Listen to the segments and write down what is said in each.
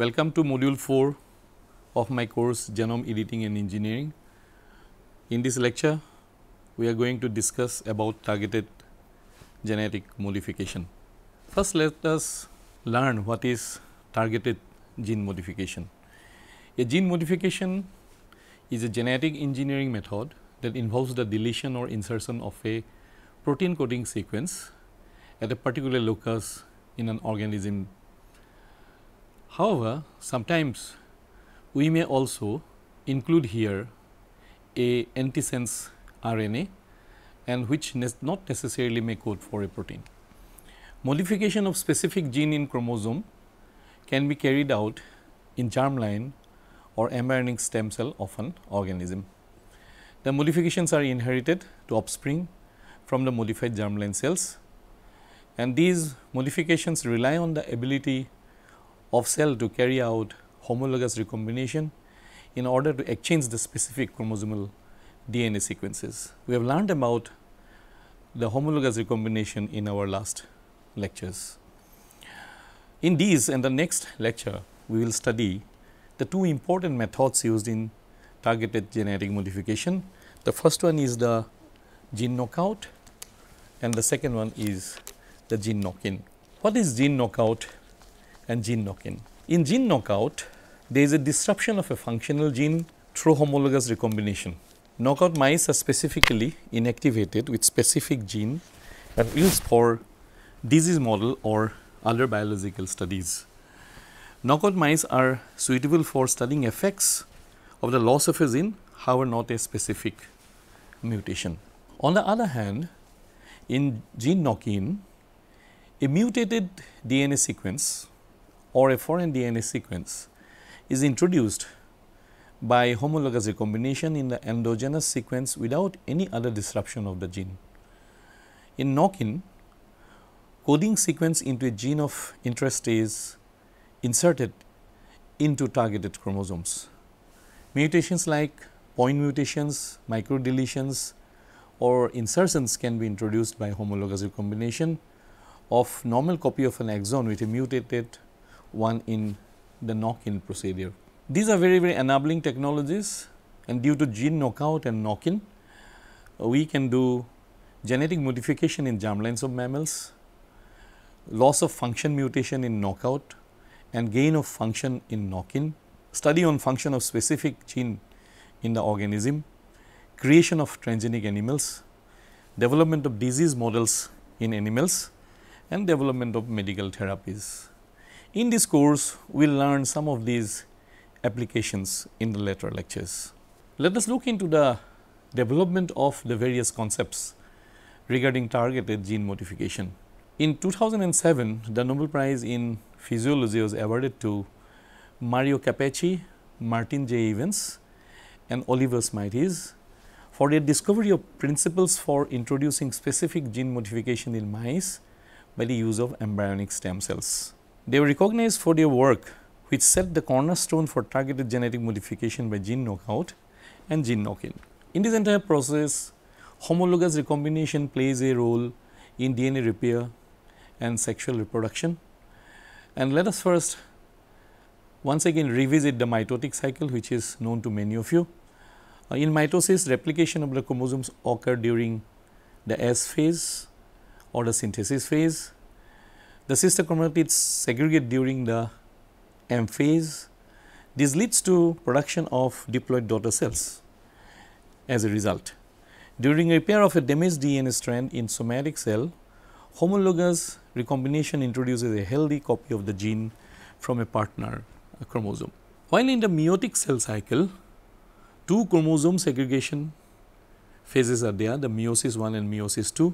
Welcome to module 4 of my course Genome Editing and Engineering. In this lecture, we are going to discuss about targeted genetic modification. First, let us learn what is targeted gene modification. A gene modification is a genetic engineering method that involves the deletion or insertion of a protein coding sequence at a particular locus in an organism. However, sometimes we may also include here a antisense RNA and which ne not necessarily may code for a protein. Modification of specific gene in chromosome can be carried out in germline or embryonic stem cell of an organism. The modifications are inherited to offspring from the modified germline cells and these modifications rely on the ability of cell to carry out homologous recombination in order to exchange the specific chromosomal DNA sequences. We have learned about the homologous recombination in our last lectures. In these and the next lecture, we will study the two important methods used in targeted genetic modification. The first one is the gene knockout and the second one is the gene knock-in. What is gene knockout and gene knock-in? In gene knockout, there is a disruption of a functional gene through homologous recombination. Knockout mice are specifically inactivated with specific gene and used for disease model or other biological studies. Knockout mice are suitable for studying effects of the loss of a gene, however not a specific mutation. On the other hand, in gene knock-in, a mutated DNA sequence or a foreign DNA sequence is introduced by homologous recombination in the endogenous sequence without any other disruption of the gene. In knock-in, coding sequence into a gene of interest is inserted into targeted chromosomes. Mutations like point mutations, microdeletions or insertions can be introduced by homologous recombination of normal copy of an exon with a mutated one in the knock-in procedure. These are very very enabling technologies and due to gene knockout and knock-in, uh, we can do genetic modification in germlines of mammals, loss of function mutation in knockout and gain of function in knock-in, study on function of specific gene in the organism, creation of transgenic animals, development of disease models in animals and development of medical therapies. In this course, we will learn some of these applications in the later lectures. Let us look into the development of the various concepts regarding targeted gene modification. In 2007, the Nobel Prize in Physiology was awarded to Mario Capecchi, Martin J. Evans and Oliver Smites for their discovery of principles for introducing specific gene modification in mice by the use of embryonic stem cells. They were recognized for their work which set the cornerstone for targeted genetic modification by gene knockout and gene knock-in. In this entire process, homologous recombination plays a role in DNA repair and sexual reproduction. And let us first once again revisit the mitotic cycle which is known to many of you. Uh, in mitosis, replication of the chromosomes occur during the S phase or the synthesis phase. The sister chromatids segregate during the M phase. This leads to production of diploid daughter cells as a result. During repair of a damaged DNA strand in somatic cell, homologous recombination introduces a healthy copy of the gene from a partner a chromosome. While in the meiotic cell cycle, two chromosome segregation phases are there, the meiosis 1 and meiosis 2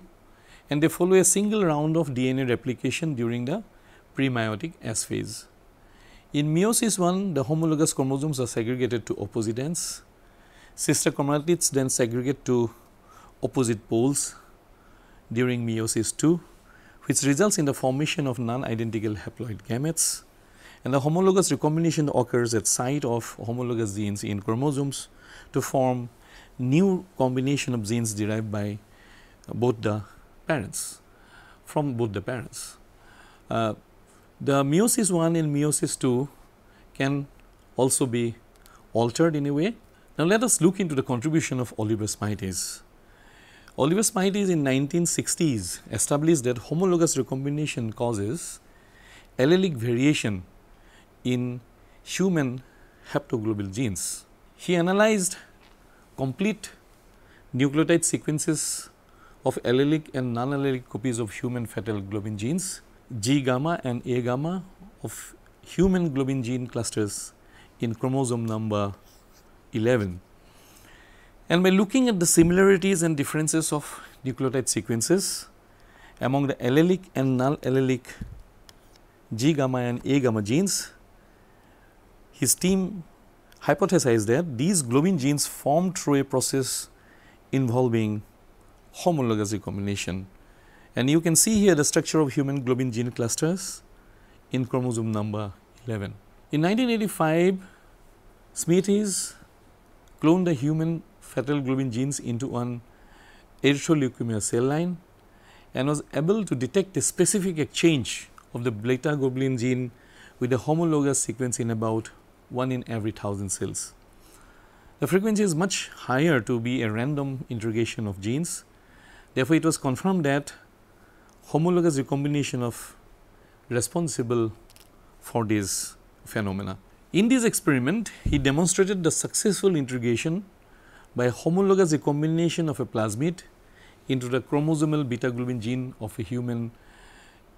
and they follow a single round of DNA replication during the premeiotic S phase. In meiosis 1, the homologous chromosomes are segregated to opposite ends. Sister chromatids then segregate to opposite poles during meiosis 2, which results in the formation of non-identical haploid gametes. And the homologous recombination occurs at site of homologous genes in chromosomes to form new combination of genes derived by both the parents from both the parents. Uh, the meiosis 1 and meiosis 2 can also be altered in a way. Now, let us look into the contribution of Oliver Smites. Oliver Smites in 1960s established that homologous recombination causes allelic variation in human haptoglobal genes. He analyzed complete nucleotide sequences of allelic and non-allelic copies of human fetal globin genes, G gamma and A gamma of human globin gene clusters in chromosome number 11. And by looking at the similarities and differences of nucleotide sequences among the allelic and null allelic G gamma and A gamma genes, his team hypothesized that these globin genes formed through a process involving homologous recombination. And you can see here the structure of human globin gene clusters in chromosome number 11. In 1985, Smites cloned the human fetal globin genes into one erythroleukemia cell line and was able to detect a specific exchange of the beta globin gene with a homologous sequence in about 1 in every 1000 cells. The frequency is much higher to be a random interrogation of genes. Therefore, it was confirmed that homologous recombination of responsible for these phenomena. In this experiment, he demonstrated the successful integration by homologous recombination of a plasmid into the chromosomal beta globin gene of a human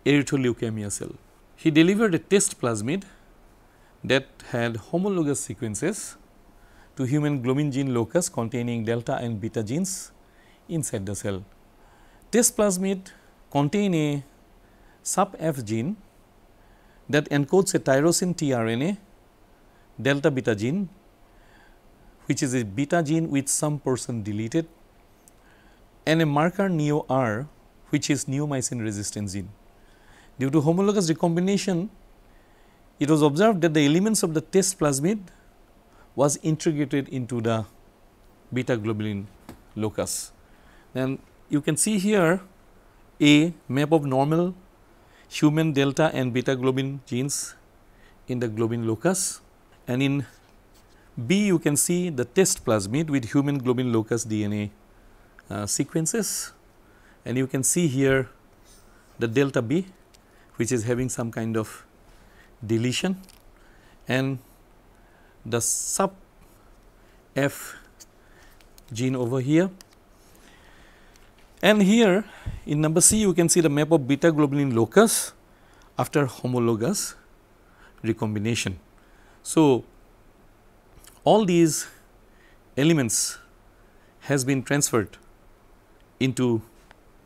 erythroleukemia cell. He delivered a test plasmid that had homologous sequences to human globin gene locus containing delta and beta genes inside the cell. Test plasmid contain a sub F gene that encodes a tyrosine tRNA delta beta gene which is a beta gene with some portion deleted and a marker neo R which is neomycin resistant gene. Due to homologous recombination, it was observed that the elements of the test plasmid was integrated into the beta globulin locus. And you can see here a map of normal human delta and beta globin genes in the globin locus and in B you can see the test plasmid with human globin locus DNA uh, sequences and you can see here the delta B which is having some kind of deletion and the sub F gene over here. And here in number C you can see the map of beta globulin locus after homologous recombination. So, all these elements has been transferred into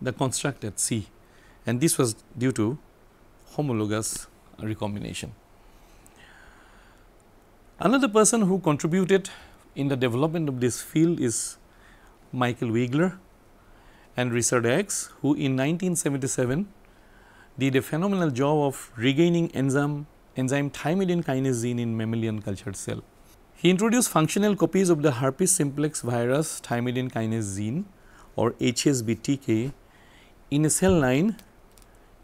the construct at C and this was due to homologous recombination. Another person who contributed in the development of this field is Michael Wigler and Richard X who in 1977 did a phenomenal job of regaining enzyme enzyme thymidine kinase gene in mammalian cultured cell. He introduced functional copies of the herpes simplex virus thymidine kinase gene or HSV-TK in a cell line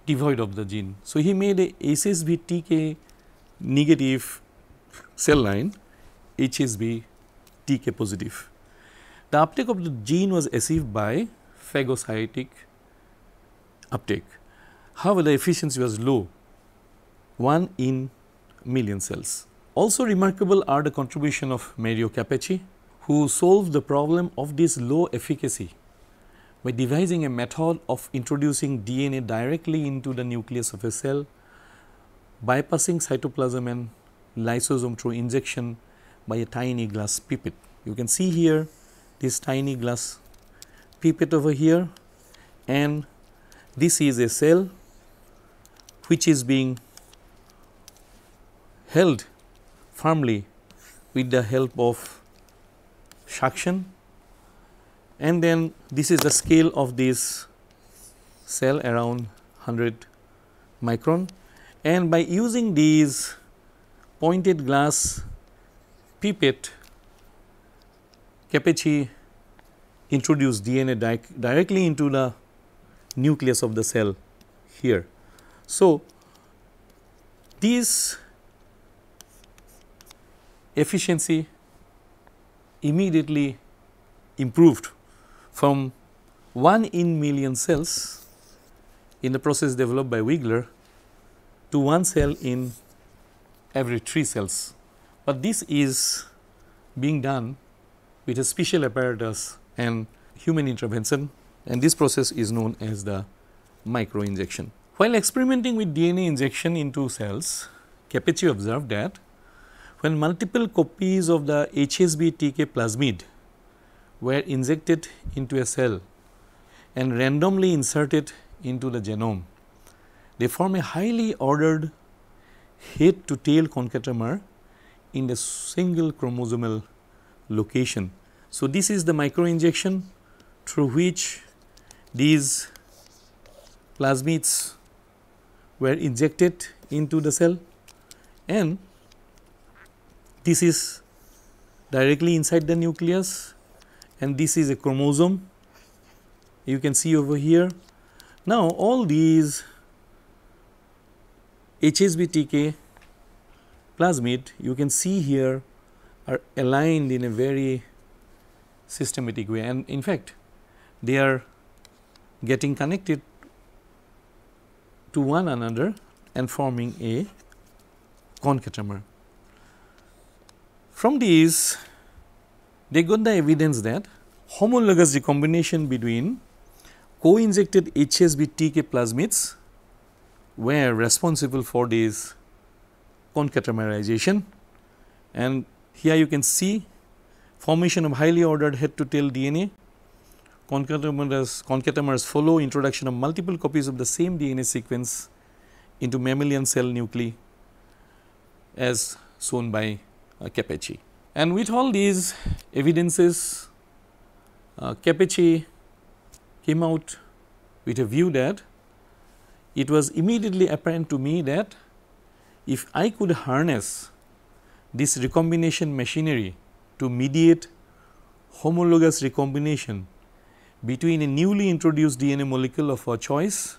devoid of the gene. So, he made a HSV-TK negative cell line HSV-TK positive. The uptake of the gene was achieved by phagocytic uptake. However, the efficiency was low 1 in million cells. Also remarkable are the contribution of Mario Capecchi who solved the problem of this low efficacy by devising a method of introducing DNA directly into the nucleus of a cell bypassing cytoplasm and lysosome through injection by a tiny glass pipette. You can see here this tiny glass pipette over here. And this is a cell which is being held firmly with the help of suction. And then this is the scale of this cell around 100 micron. And by using these pointed glass pipette Capecchi introduced DNA di directly into the nucleus of the cell here. So, this efficiency immediately improved from 1 in million cells in the process developed by Wigler to 1 cell in every 3 cells. But this is being done with a special apparatus and human intervention and this process is known as the microinjection. While experimenting with DNA injection into cells, Capecchi observed that when multiple copies of the HSV-TK plasmid were injected into a cell and randomly inserted into the genome, they form a highly ordered head to tail concatemer in a single chromosomal location. So, this is the microinjection through which these plasmids were injected into the cell and this is directly inside the nucleus and this is a chromosome you can see over here. Now, all these HSV-TK plasmid you can see here are aligned in a very systematic way and in fact they are getting connected to one another and forming a concatemer. From these they got the evidence that homologous recombination between co-injected HSV-TK plasmids were responsible for this concatemerization and here you can see formation of highly ordered head to tail DNA concatemers, concatemers follow introduction of multiple copies of the same DNA sequence into mammalian cell nuclei as shown by uh. And with all these evidences, uh, Capecchi came out with a view that it was immediately apparent to me that if I could harness this recombination machinery to mediate homologous recombination between a newly introduced DNA molecule of our choice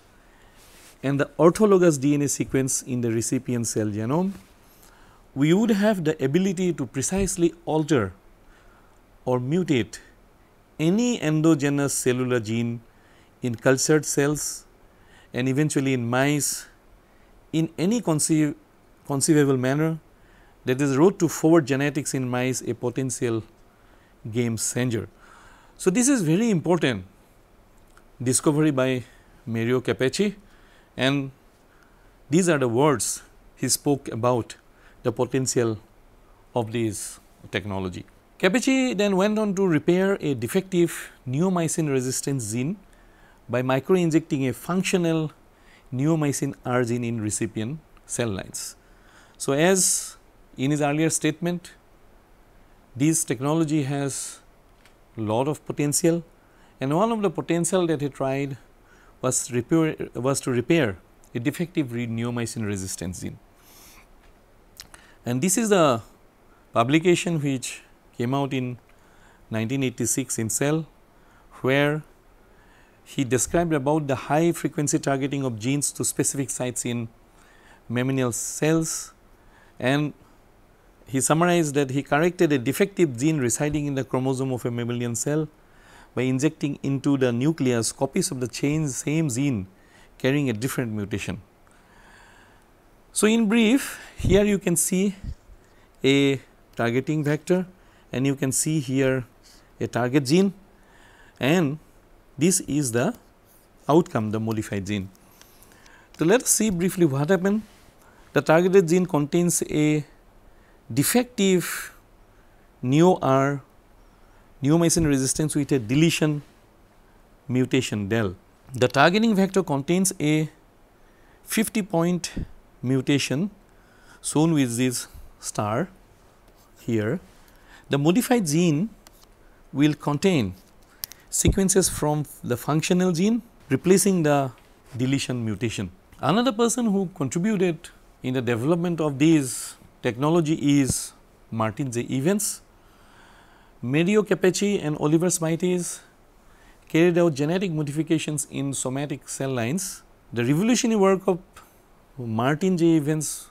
and the orthologous DNA sequence in the recipient cell genome, we would have the ability to precisely alter or mutate any endogenous cellular gene in cultured cells and eventually in mice in any conceivable manner that is road to forward genetics in mice a potential game changer. So, this is very important discovery by Mario Capecchi and these are the words he spoke about the potential of this technology. Capecchi then went on to repair a defective neomycin resistance gene by microinjecting a functional neomycin R gene in recipient cell lines. So, as in his earlier statement, this technology has a lot of potential and one of the potential that he tried was repair was to repair a defective neomycin resistance gene. And this is the publication which came out in 1986 in Cell where he described about the high frequency targeting of genes to specific sites in mammalian cells and he summarized that he corrected a defective gene residing in the chromosome of a mammalian cell by injecting into the nucleus copies of the chain same gene carrying a different mutation. So, in brief here you can see a targeting vector and you can see here a target gene and this is the outcome the modified gene. So, let us see briefly what happened. The targeted gene contains a defective neo R neomycin resistance with a deletion mutation del. The targeting vector contains a 50 point mutation shown with this star here. The modified gene will contain sequences from the functional gene replacing the deletion mutation. Another person who contributed in the development of these technology is Martin J. Evans. Mario Capecchi and Oliver Smites carried out genetic modifications in somatic cell lines. The revolutionary work of Martin J. Evans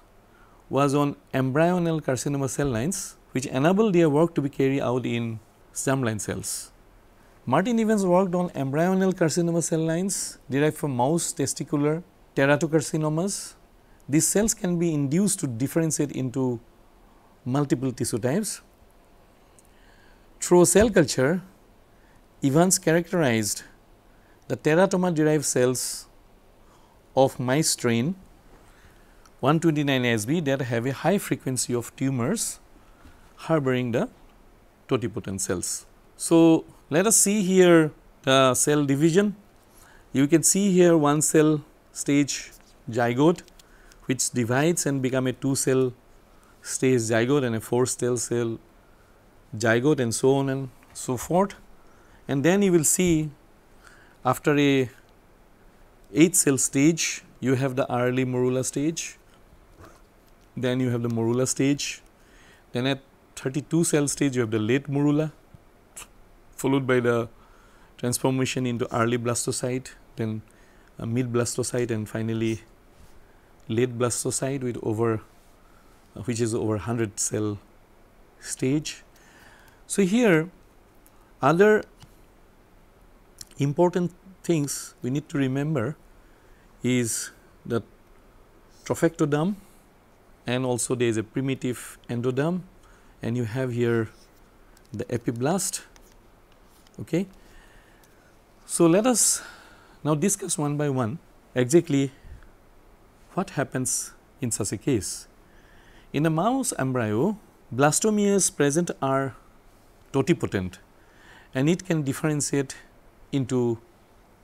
was on embryonal carcinoma cell lines which enabled their work to be carried out in stem line cells. Martin Evans worked on embryonal carcinoma cell lines derived from mouse testicular teratocarcinomas. These cells can be induced to differentiate into multiple tissue types. Through cell culture, Evans characterized the teratoma derived cells of mice strain 129 SB that have a high frequency of tumors harboring the totipotent cells. So, let us see here the cell division. You can see here one cell stage zygote which divides and become a two cell stage zygote and a four cell cell zygote and so on and so forth. And then you will see after a 8 cell stage you have the early morula stage, then you have the morula stage, then at 32 cell stage you have the late morula followed by the transformation into early blastocyte, then mid blastocyte and finally late blastocyte with over uh, which is over 100 cell stage. So, here other important things we need to remember is the trophectoderm and also there is a primitive endoderm and you have here the epiblast Okay. So, let us now discuss one by one exactly what happens in such a case. In a mouse embryo, blastomeres present are totipotent and it can differentiate into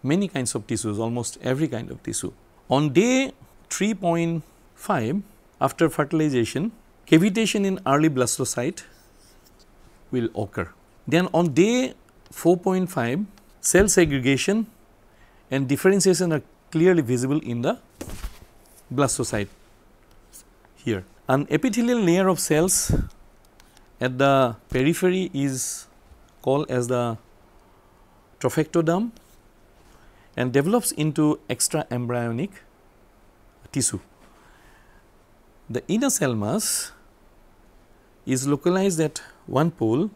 many kinds of tissues, almost every kind of tissue. On day 3.5 after fertilization, cavitation in early blastocyte will occur. Then on day 4.5 cell segregation and differentiation are clearly visible in the blastocyte here. An epithelial layer of cells at the periphery is called as the trophectoderm and develops into extra embryonic tissue. The inner cell mass is localized at one pole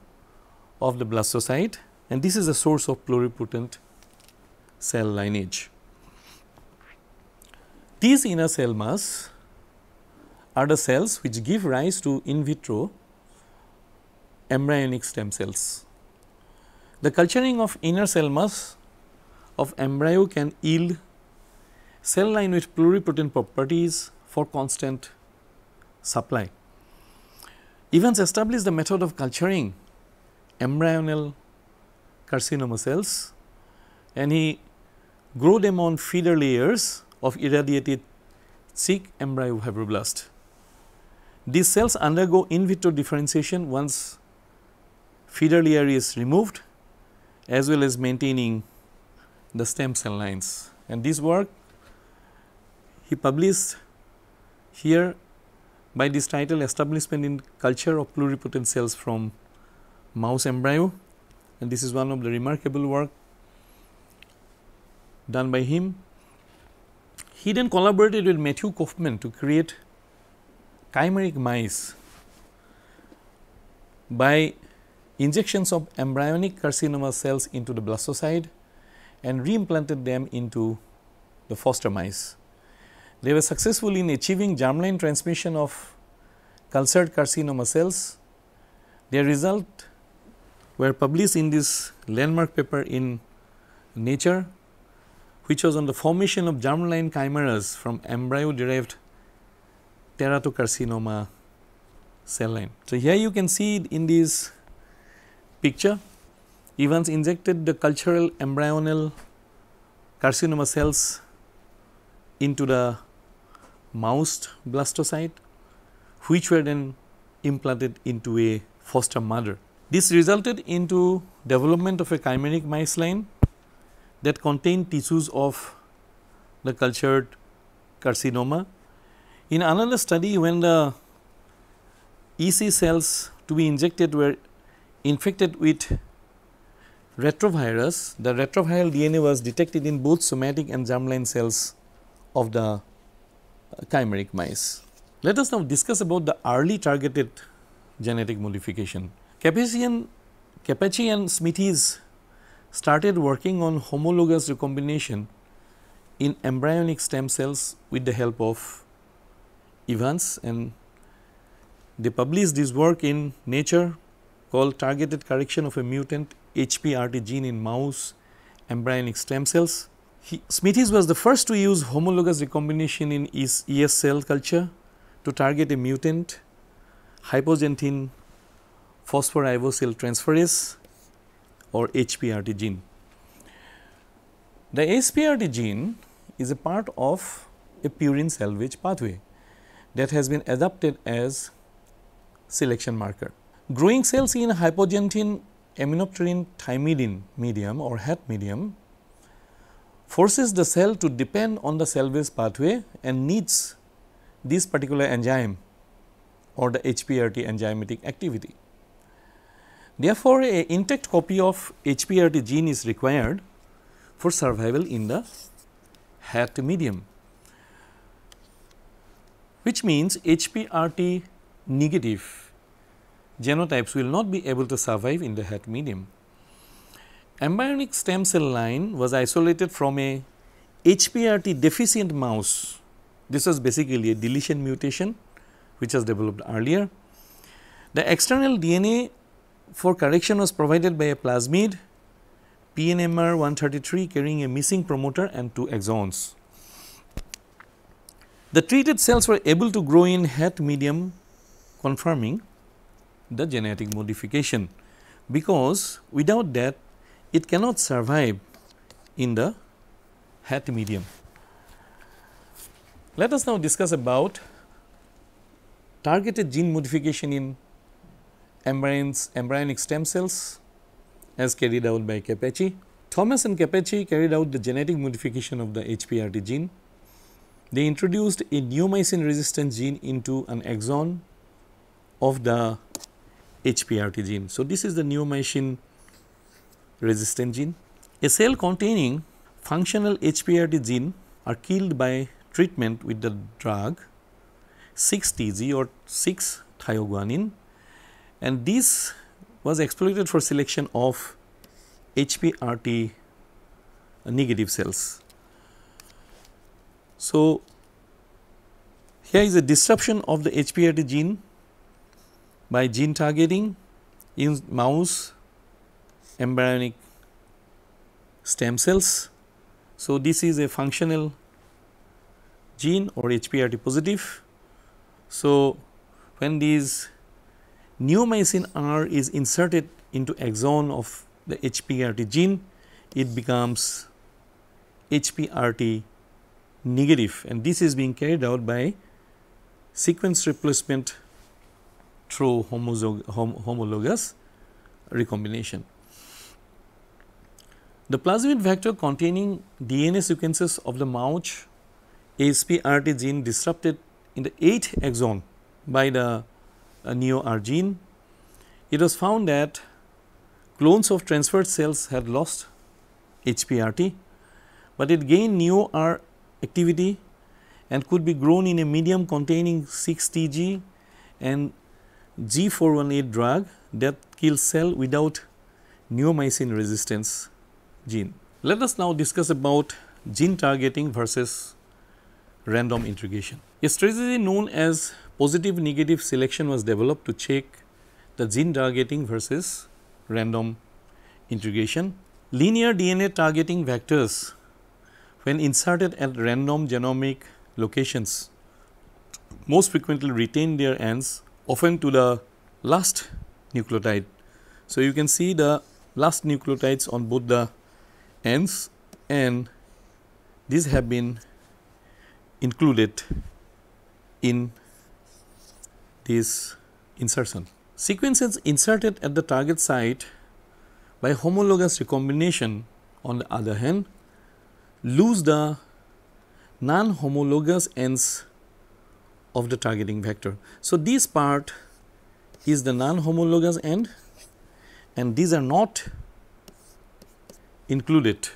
of the blastocyte and this is a source of pluripotent cell lineage. These inner cell mass are the cells which give rise to in vitro embryonic stem cells. The culturing of inner cell mass of embryo can yield cell line with pluripotent properties for constant supply. Evans established the method of culturing embryonal carcinoma cells and he grew them on feeder layers of irradiated thick embryo fibroblast. These cells undergo in vitro differentiation once feeder layer is removed as well as maintaining the stem cell lines and this work he published here by this title establishment in culture of pluripotent cells from mouse embryo and this is one of the remarkable work done by him. He then collaborated with Matthew Kaufman to create chimeric mice by injections of embryonic carcinoma cells into the blastocyte and reimplanted them into the foster mice. They were successful in achieving germline transmission of cultured carcinoma cells. Their result were published in this landmark paper in Nature, which was on the formation of germline chimeras from embryo derived teratocarcinoma cell line. So, here you can see in this picture Evans injected the cultural embryonal carcinoma cells into the mouse blastocyte which were then implanted into a foster mother. This resulted into development of a chimeric mice line that contained tissues of the cultured carcinoma. In another study when the EC cells to be injected were infected with retrovirus, the retroviral DNA was detected in both somatic and germline cells of the uh, chimeric mice. Let us now discuss about the early targeted genetic modification. Capecian, Capecchi and Smithies started working on homologous recombination in embryonic stem cells with the help of Evans and they published this work in Nature called targeted correction of a mutant HPRT gene in mouse embryonic stem cells. He, Smithies was the first to use homologous recombination in ES, ES cell culture to target a mutant hypogentin phosphoribosyl transferase or HPRT gene. The HPRT gene is a part of a purine salvage pathway that has been adapted as selection marker. Growing cells in hypogentin aminopterin thymidine medium or HAT medium forces the cell to depend on the salvage pathway and needs this particular enzyme or the HPRT enzymatic activity. Therefore, a intact copy of HPRT gene is required for survival in the HAT medium, which means HPRT negative genotypes will not be able to survive in the HAT medium. Embryonic stem cell line was isolated from a HPRT deficient mouse. This was basically a deletion mutation which was developed earlier. The external DNA for correction was provided by a plasmid PNMR 133 carrying a missing promoter and two exons. The treated cells were able to grow in HAT medium confirming the genetic modification because without that it cannot survive in the HAT medium. Let us now discuss about targeted gene modification in embryons, embryonic stem cells as carried out by Capecchi. Thomas and Capecchi carried out the genetic modification of the HPRT gene. They introduced a neomycin resistant gene into an exon of the HPRT gene. So, this is the neomycin resistant gene. A cell containing functional HPRT gene are killed by treatment with the drug 6-TG or 6-thioguanine and this was exploited for selection of HPRT negative cells. So, here is a disruption of the HPRT gene by gene targeting in mouse embryonic stem cells. So, this is a functional gene or HPRT positive. So, when these neomycin R is inserted into exon of the HPRT gene, it becomes HPRT negative and this is being carried out by sequence replacement through homologous recombination. The plasmid vector containing DNA sequences of the mouse HPRT gene disrupted in the 8th exon by the neo-R gene. It was found that clones of transferred cells had lost HPRT, but it gained neo-R activity and could be grown in a medium containing 6 TG and G418 drug that kills cell without neomycin resistance gene. Let us now discuss about gene targeting versus random integration. A strategy known as positive negative selection was developed to check the gene targeting versus random integration. Linear DNA targeting vectors when inserted at random genomic locations most frequently retain their ends often to the last nucleotide. So, you can see the last nucleotides on both the ends and these have been included in this insertion. Sequences inserted at the target site by homologous recombination on the other hand lose the non-homologous ends of the targeting vector. So, this part is the non-homologous end and these are not included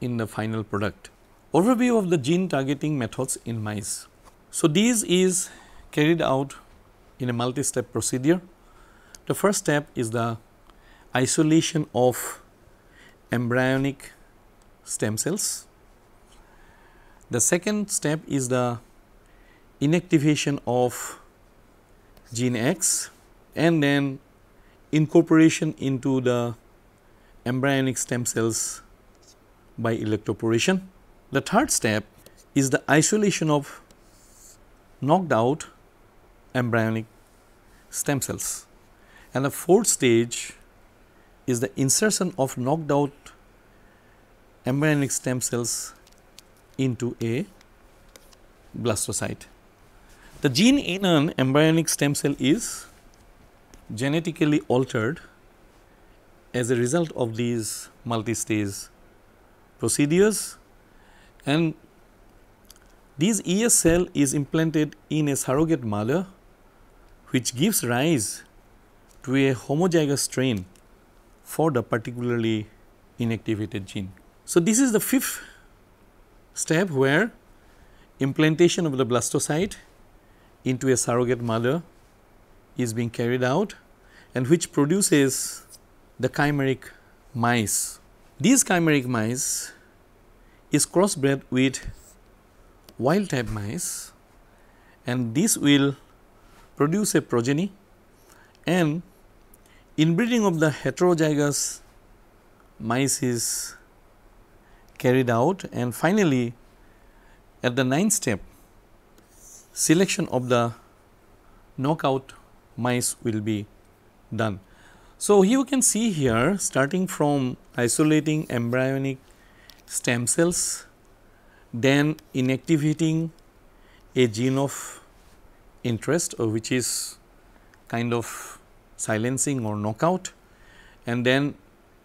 in the final product. Overview of the gene targeting methods in mice. So, this is carried out in a multi-step procedure. The first step is the isolation of embryonic stem cells. The second step is the inactivation of gene X and then incorporation into the embryonic stem cells by electroporation. The third step is the isolation of knocked out embryonic stem cells. And the fourth stage is the insertion of knocked out embryonic stem cells into a blastocyte. The gene in an embryonic stem cell is genetically altered as a result of these multi-stage procedures and this ES cell is implanted in a surrogate mother which gives rise to a homozygous strain for the particularly inactivated gene. So, this is the fifth step where implantation of the blastocyte into a surrogate mother is being carried out and which produces the chimeric mice. These chimeric mice is crossbred with wild type mice and this will produce a progeny and inbreeding of the heterozygous mice is carried out and finally at the ninth step selection of the knockout mice will be done. So, you can see here starting from isolating embryonic stem cells then inactivating a gene of interest or which is kind of silencing or knockout and then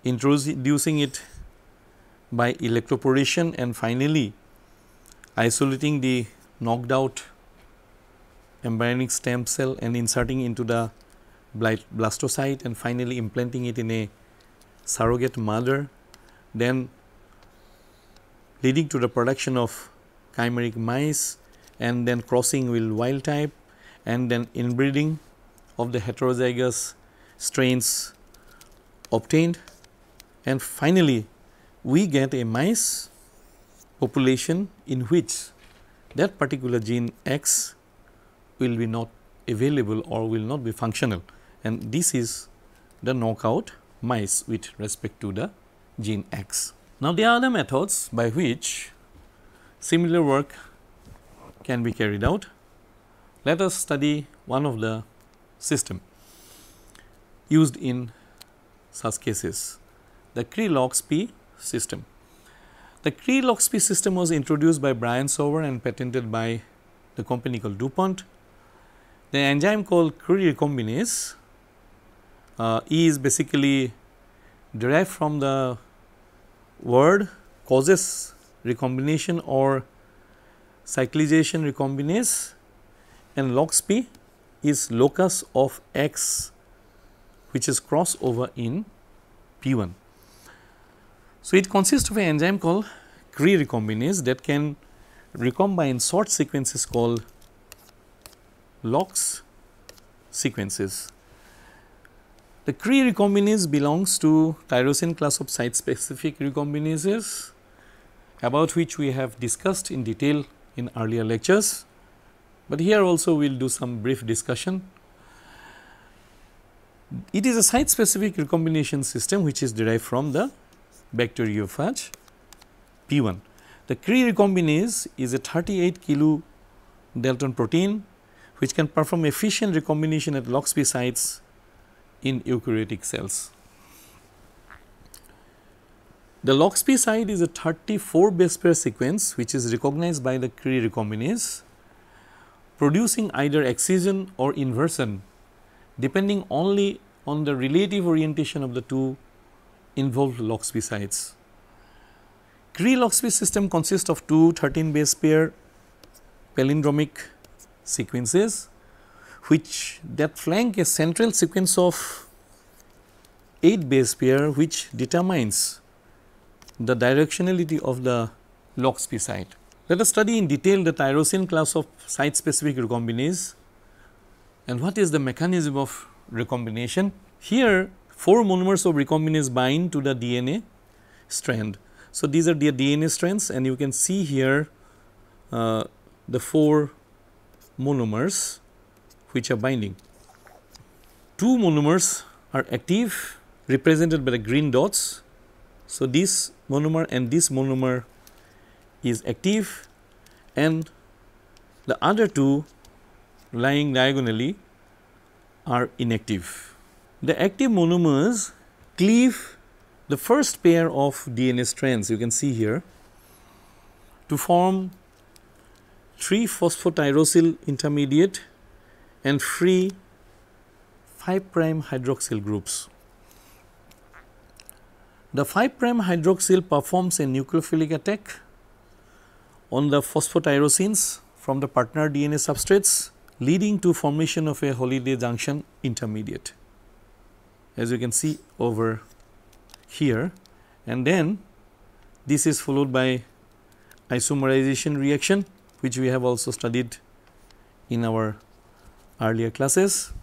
introducing it by electroporation and finally isolating the knocked out embryonic stem cell and inserting into the blastocyte and finally implanting it in a surrogate mother then leading to the production of chimeric mice and then crossing with wild type and then inbreeding of the heterozygous strains obtained and finally we get a mice population in which that particular gene X will be not available or will not be functional and this is the knockout mice with respect to the gene X. Now, there are other methods by which similar work can be carried out. Let us study one of the system used in such cases, the Cree-Loxp system. The Cree-Loxp system was introduced by Brian Sauber and patented by the company called DuPont. The enzyme called Cree recombinase uh, is basically derived from the word causes recombination or cyclization recombinase and LOXP is locus of X which is crossover in P1. So, it consists of an enzyme called Cree recombinase that can recombine short sequences called LOX sequences. The Cree recombinase belongs to tyrosine class of site specific recombinases about which we have discussed in detail in earlier lectures, but here also we will do some brief discussion. It is a site specific recombination system which is derived from the bacteriophage P1. The Cree recombinase is a 38 kilo Dalton protein which can perform efficient recombination at LOXP sites in eukaryotic cells. The LOXP site is a 34 base pair sequence which is recognized by the Cree recombinase producing either excision or inversion depending only on the relative orientation of the two involved LOXP sites. Cree LOXP system consists of two 13 base pair palindromic sequences which that flank a central sequence of 8 base pair which determines the directionality of the LOXP site. Let us study in detail the tyrosine class of site specific recombinase And what is the mechanism of recombination? Here 4 monomers of recombinase bind to the DNA strand. So, these are the DNA strands and you can see here uh, the 4 monomers which are binding. Two monomers are active represented by the green dots. So, this monomer and this monomer is active and the other two lying diagonally are inactive. The active monomers cleave the first pair of DNA strands you can see here to form 3 phosphotyrosyl intermediate and free 5 prime hydroxyl groups. The 5 prime hydroxyl performs a nucleophilic attack on the phosphotyrosines from the partner DNA substrates leading to formation of a Holliday junction intermediate as you can see over here and then this is followed by isomerization reaction which we have also studied in our earlier classes.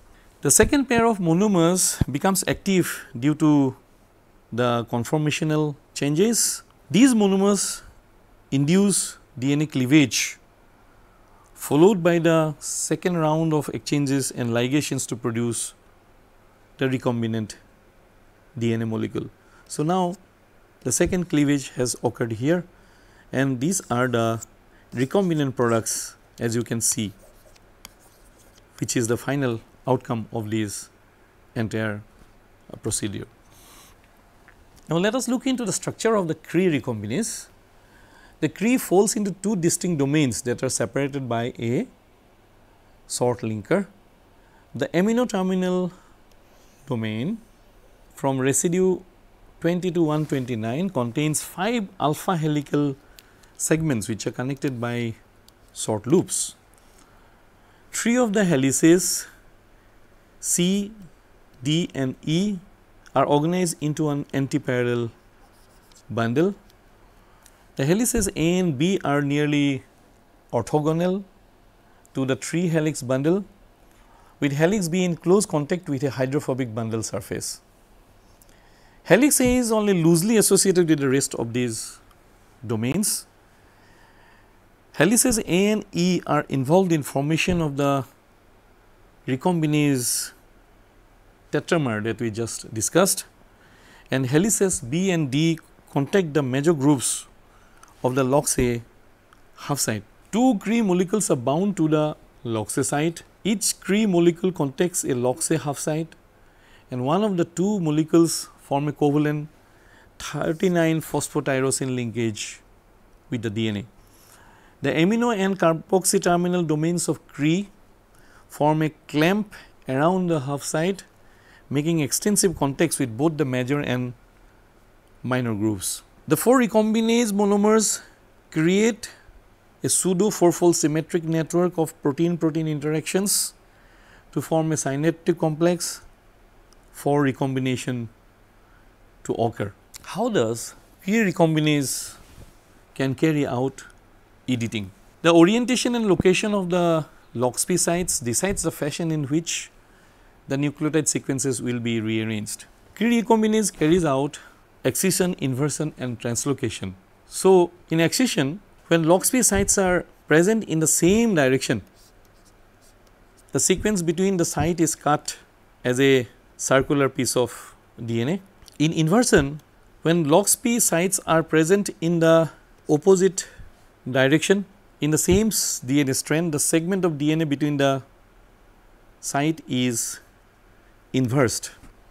The second pair of monomers becomes active due to the conformational changes. These monomers induce DNA cleavage followed by the second round of exchanges and ligations to produce the recombinant DNA molecule. So, now the second cleavage has occurred here and these are the recombinant products as you can see which is the final outcome of this entire uh, procedure. Now, let us look into the structure of the Cre recombinase. The Cre falls into two distinct domains that are separated by a short linker. The amino terminal domain from residue 20 to 129 contains 5 alpha helical segments which are connected by short loops. Three of the helices C, D and E are organized into an antiparallel bundle the helices A and B are nearly orthogonal to the 3 helix bundle with helix B in close contact with a hydrophobic bundle surface. Helix A is only loosely associated with the rest of these domains. Helices A and E are involved in formation of the recombinase tetramer that we just discussed and helices B and D contact the major groups of the LOXA half site. Two Cre molecules are bound to the LOXA site. Each Cre molecule contains a LOXA half site and one of the two molecules form a covalent 39 phosphotyrosine linkage with the DNA. The amino and carboxy terminal domains of Cre form a clamp around the half site making extensive contacts with both the major and minor grooves. The four recombinase monomers create a pseudo fourfold symmetric network of protein protein interactions to form a synaptic complex for recombination to occur. How does Cre recombinase can carry out editing? The orientation and location of the LOXP sites decides the fashion in which the nucleotide sequences will be rearranged. Cre recombinase carries out accession, inversion and translocation. So, in accession when LOXP sites are present in the same direction, the sequence between the site is cut as a circular piece of DNA. In inversion when LOXP sites are present in the opposite direction in the same DNA strand the segment of DNA between the site is inversed.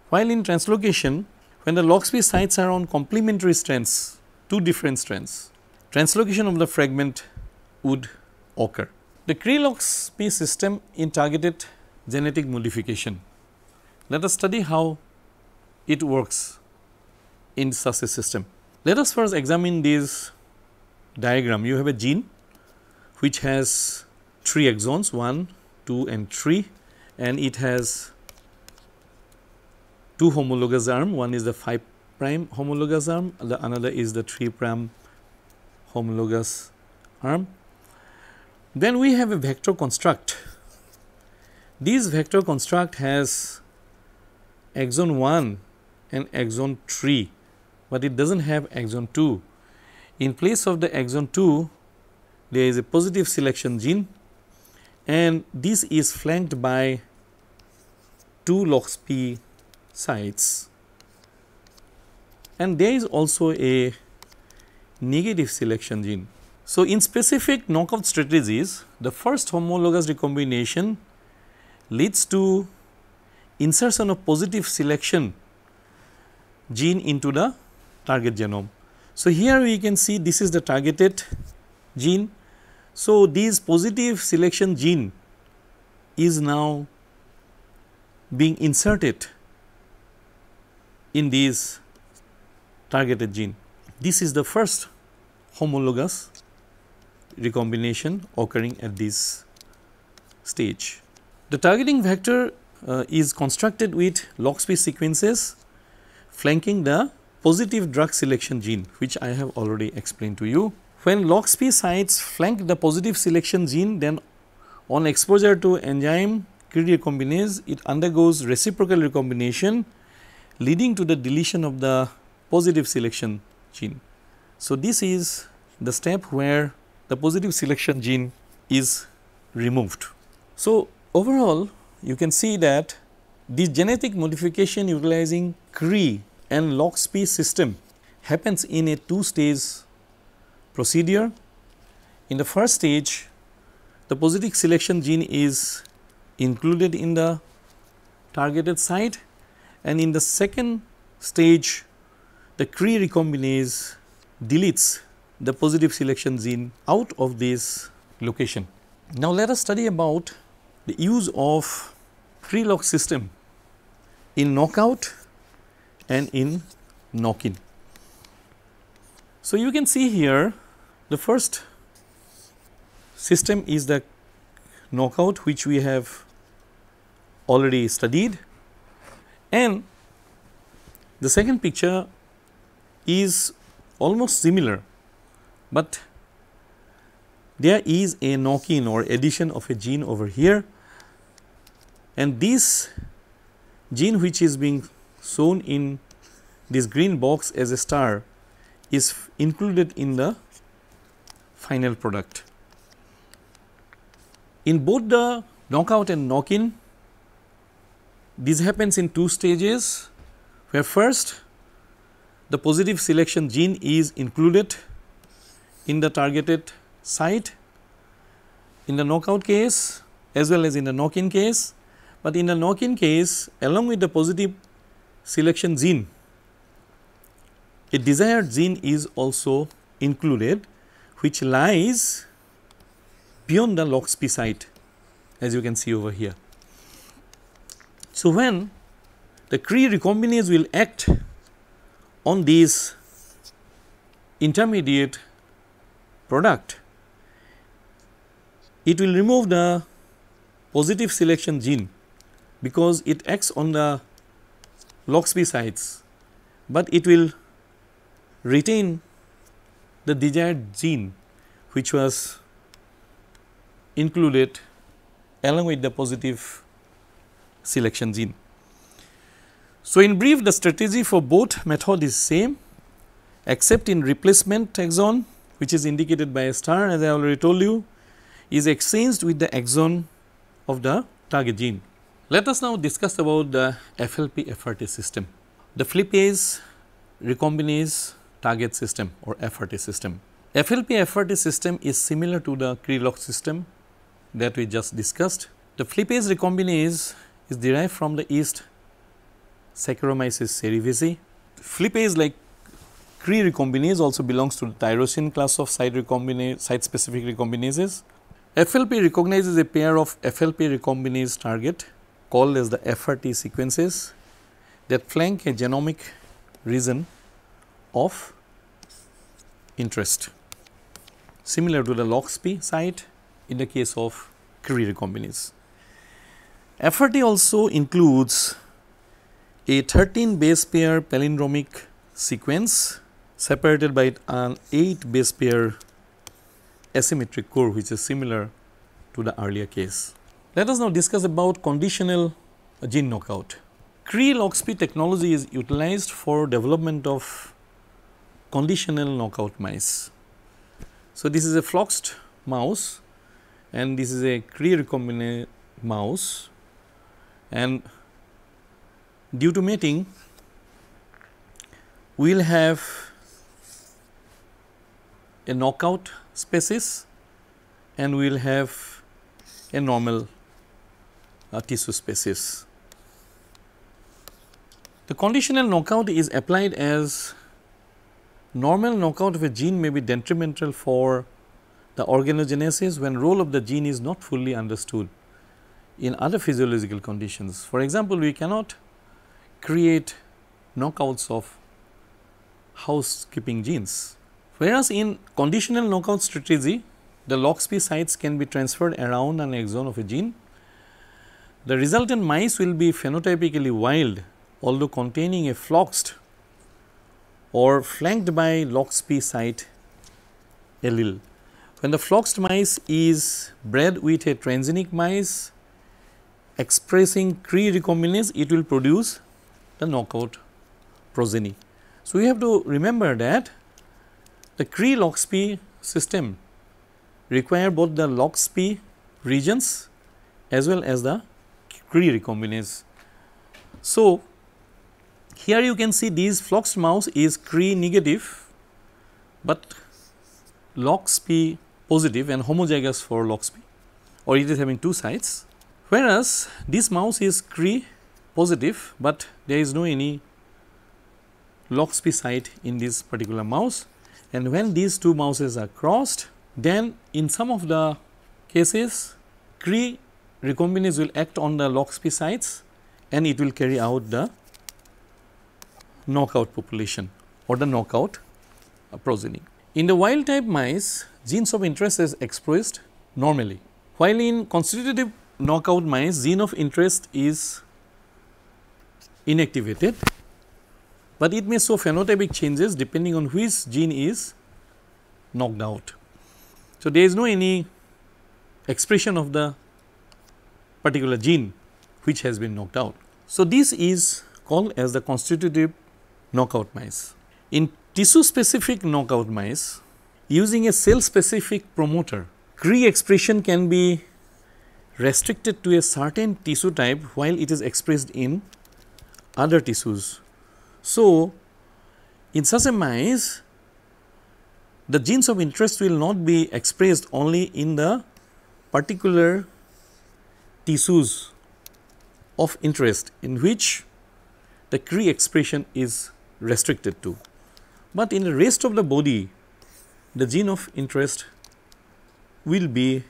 While in translocation when the LOXP sites are on complementary strands, two different strands, translocation of the fragment would occur. The Cre-LOXP system in targeted genetic modification. Let us study how it works in such a system. Let us first examine this diagram. You have a gene which has 3 exons 1, 2 and 3 and it has two homologous arm. One is the 5 prime homologous arm. The another is the 3 prime homologous arm. Then we have a vector construct. This vector construct has exon 1 and exon 3, but it does not have exon 2. In place of the exon 2, there is a positive selection gene and this is flanked by two LOXP sites and there is also a negative selection gene. So, in specific knockout strategies, the first homologous recombination leads to insertion of positive selection gene into the target genome. So, here we can see this is the targeted gene. So, this positive selection gene is now being inserted in this targeted gene. This is the first homologous recombination occurring at this stage. The targeting vector uh, is constructed with LOXP sequences flanking the positive drug selection gene which I have already explained to you. When LOXP sites flank the positive selection gene then on exposure to enzyme recombinase it undergoes reciprocal recombination leading to the deletion of the positive selection gene. So, this is the step where the positive selection gene is removed. So, overall you can see that this genetic modification utilizing Cre and LOXP system happens in a two stage procedure. In the first stage the positive selection gene is included in the targeted site and in the second stage the Cre recombinase deletes the positive selection gene out of this location. Now, let us study about the use of Cre-Lox system in knockout and in knock-in. So, you can see here the first system is the knockout which we have already studied and the second picture is almost similar, but there is a knock in or addition of a gene over here and this gene which is being shown in this green box as a star is included in the final product. In both the knockout and knock in, this happens in two stages where first the positive selection gene is included in the targeted site in the knockout case as well as in the knock in case, but in the knock in case along with the positive selection gene a desired gene is also included which lies beyond the LOXP site as you can see over here. So, when the Cre recombinase will act on these intermediate product, it will remove the positive selection gene because it acts on the LOXP sites, but it will retain the desired gene which was included along with the positive selection gene. So, in brief the strategy for both method is same except in replacement exon which is indicated by a star as I already told you is exchanged with the exon of the target gene. Let us now discuss about the FLP FRT system. The flipase recombinase target system or FRT system. FLP FRT system is similar to the Cre-Lox system that we just discussed. The flipase recombinase is derived from the yeast Saccharomyces cerevisiae. Flipase like Cre recombinase also belongs to the tyrosine class of site recombinase site specific recombinases. FLP recognizes a pair of FLP recombinase target called as the FRT sequences that flank a genomic region of interest similar to the LOXP site in the case of Cre recombinase. FRT also includes a 13 base pair palindromic sequence separated by an 8 base pair asymmetric core which is similar to the earlier case. Let us now discuss about conditional gene knockout. Cre-LoxP technology is utilized for development of conditional knockout mice. So, this is a floxed mouse and this is a Cre recombinant mouse and due to mating we will have a knockout species and we will have a normal uh, tissue species. The conditional knockout is applied as normal knockout of a gene may be detrimental for the organogenesis when role of the gene is not fully understood in other physiological conditions. For example, we cannot create knockouts of housekeeping genes. Whereas, in conditional knockout strategy, the LOXP sites can be transferred around an exon of a gene. The resultant mice will be phenotypically wild, although containing a floxed or flanked by LOXP site allele. When the floxed mice is bred with a transgenic mice expressing Cre recombinase, it will produce the knockout progeny. So, we have to remember that the Cre LOXP system require both the LOXP regions as well as the Cre recombinase. So, here you can see these flox mouse is Cre negative, but LOXP positive and homozygous for LOXP or it is having two sites. Whereas, this mouse is Cre positive, but there is no any LOXP site in this particular mouse and when these two mouses are crossed then in some of the cases Cre recombinase will act on the LOXP sites and it will carry out the knockout population or the knockout progeny. In the wild type mice genes of interest is expressed normally, while in constitutive knockout mice gene of interest is inactivated, but it may show phenotypic changes depending on which gene is knocked out. So, there is no any expression of the particular gene which has been knocked out. So, this is called as the constitutive knockout mice. In tissue specific knockout mice, Using a cell specific promoter, Cre expression can be restricted to a certain tissue type while it is expressed in other tissues. So, in such a mice, the genes of interest will not be expressed only in the particular tissues of interest in which the Cre expression is restricted to. But in the rest of the body, the gene of interest will be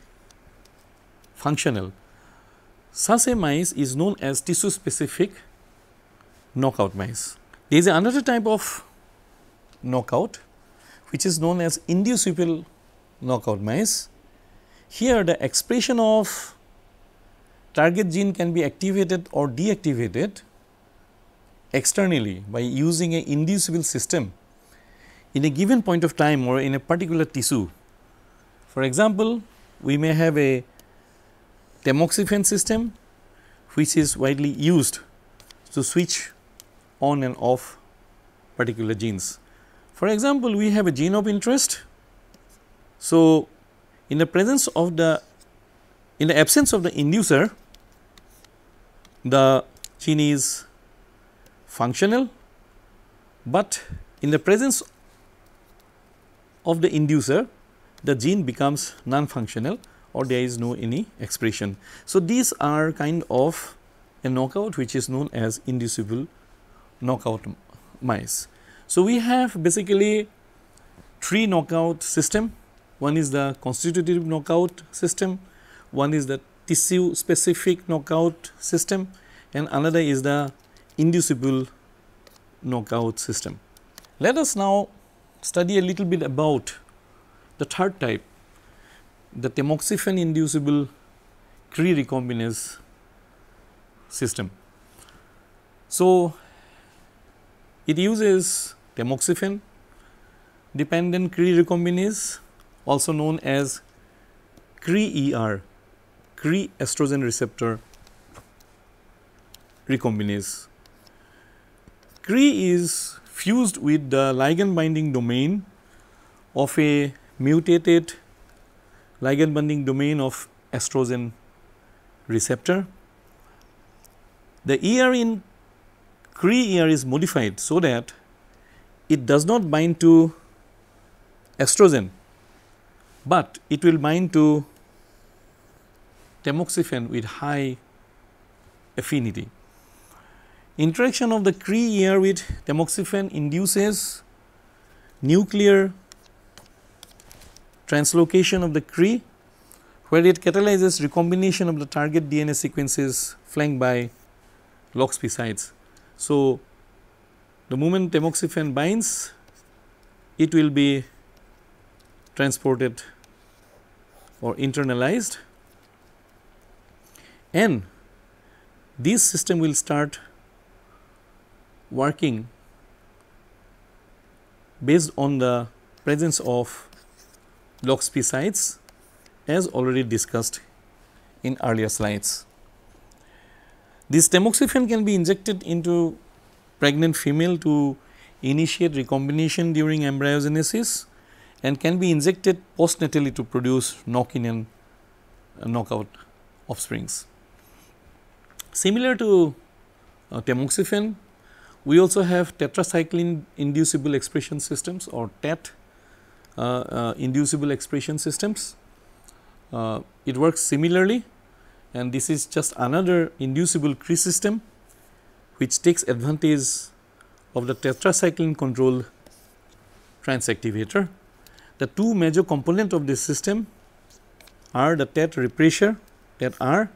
functional. Such mice is known as tissue specific knockout mice. There is another type of knockout which is known as inducible knockout mice. Here the expression of target gene can be activated or deactivated externally by using a inducible system in a given point of time or in a particular tissue. For example, we may have a tamoxifen system which is widely used to switch on and off particular genes. For example, we have a gene of interest. So, in the presence of the in the absence of the inducer, the gene is functional, but in the presence of the inducer the gene becomes non-functional or there is no any expression. So, these are kind of a knockout which is known as inducible knockout mice. So, we have basically three knockout system one is the constitutive knockout system, one is the tissue specific knockout system and another is the inducible knockout system. Let us now study a little bit about the third type, the tamoxifen inducible Cre recombinase system. So, it uses tamoxifen dependent Cre recombinase also known as Cre ER Cre estrogen receptor recombinase. Cre is fused with the ligand binding domain of a mutated ligand binding domain of estrogen receptor. The ER in Cre ER is modified so that it does not bind to estrogen, but it will bind to tamoxifen with high affinity. Interaction of the Cre ER with tamoxifen induces nuclear translocation of the Cre where it catalyzes recombination of the target DNA sequences flanked by LOXP sites. So, the moment tamoxifen binds it will be transported or internalized and this system will start working based on the presence of LOXP sites as already discussed in earlier slides. This tamoxifen can be injected into pregnant female to initiate recombination during embryogenesis and can be injected postnatally to produce knock in and knockout offsprings. Similar to uh, tamoxifen, we also have tetracycline inducible expression systems or TET uh, uh, inducible expression systems. Uh, it works similarly and this is just another inducible Cre system which takes advantage of the tetracycline control transactivator. The two major components of this system are the TET repressor TET R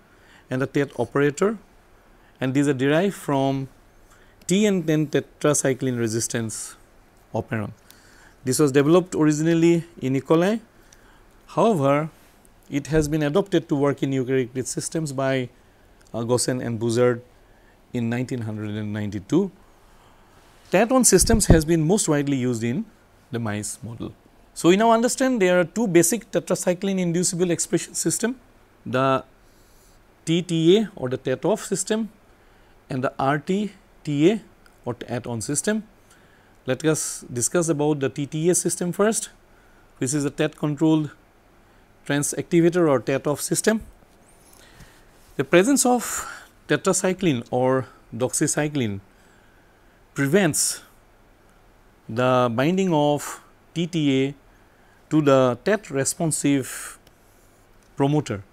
and the TET operator and these are derived from TN10 tetracycline resistance operon. This was developed originally in E. coli. However, it has been adopted to work in eukaryotic systems by uh, Gossen and Buzzard in 1992. TAT1 systems has been most widely used in the mice model. So, we now understand there are two basic tetracycline inducible expression system, the TTA or the TAT-off system and the RTTA or TAT-on system. Let us discuss about the TTA system first, which is a TET controlled transactivator or TET off system. The presence of tetracycline or doxycycline prevents the binding of TTA to the TET responsive promoter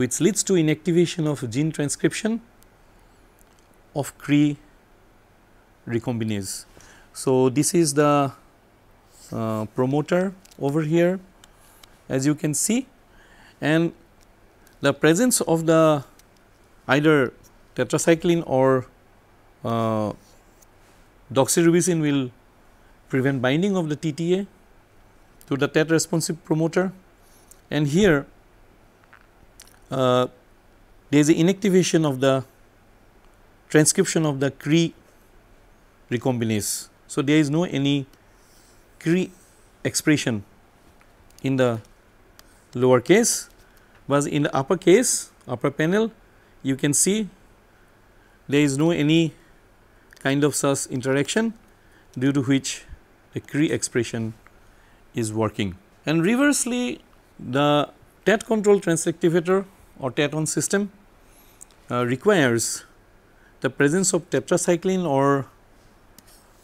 which leads to inactivation of gene transcription of Cre recombinase. So, this is the uh, promoter over here as you can see and the presence of the either tetracycline or uh, will prevent binding of the TTA to the TET responsive promoter and here uh, there is a inactivation of the transcription of the Cre recombinase. So, there is no any Cre expression in the lower case, but in the upper case upper panel you can see there is no any kind of such interaction due to which the Cre expression is working. And reversely the TAT control transactivator or TAT-on system uh, requires the presence of tetracycline or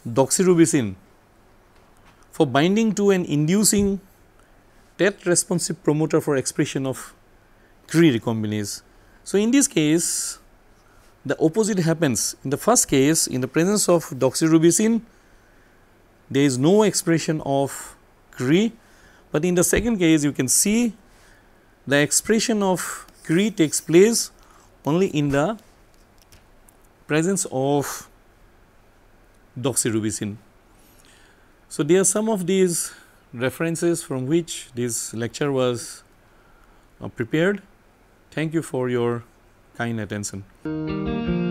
doxorubicin for binding to an inducing TET responsive promoter for expression of Cre recombinase. So, in this case the opposite happens in the first case in the presence of doxorubicin there is no expression of Cre, but in the second case you can see the expression of Cre takes place only in the presence of doxorubicin. So, there are some of these references from which this lecture was uh, prepared. Thank you for your kind attention.